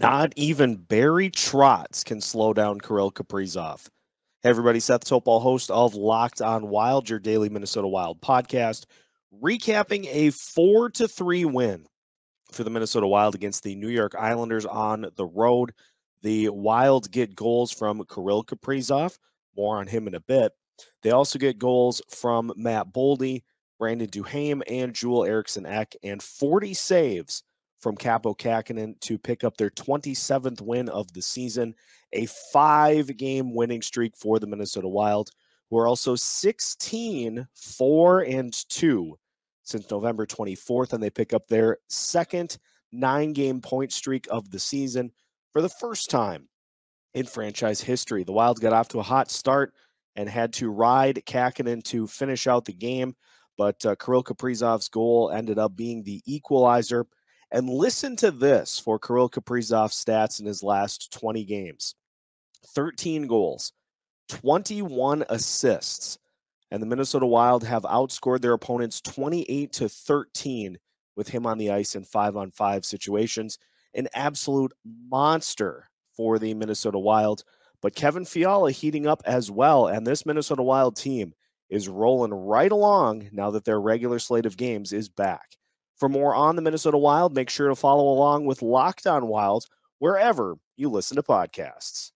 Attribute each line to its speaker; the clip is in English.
Speaker 1: Not even Barry Trotz can slow down Kirill Kaprizov. Hey everybody, Seth Toupal, host of Locked On Wild, your daily Minnesota Wild podcast, recapping a four to three win for the Minnesota Wild against the New York Islanders on the road. The Wild get goals from Kirill Kaprizov. More on him in a bit. They also get goals from Matt Boldy, Brandon Duhaime, and Joel Eriksson Ek, and 40 saves from Kaapo Kähkönen to pick up their 27th win of the season, a five game winning streak for the Minnesota Wild, who are also 16 4 and 2 since November 24th, and they pick up their second nine game point streak of the season for the first time in franchise history. The Wild got off to a hot start and had to ride Kähkönen to finish out the game, but uh, Kirill Kaprizov's goal ended up being the equalizer. And listen to this for Kirill Kaprizov's stats in his last 20 games 13 goals, 21 assists. And the Minnesota Wild have outscored their opponents 28 to 13 with him on the ice in five on five situations. An absolute monster for the Minnesota Wild. But Kevin Fiala heating up as well. And this Minnesota Wild team is rolling right along now that their regular slate of games is back. For more on the Minnesota Wild, make sure to follow along with Locked On Wild wherever you listen to podcasts.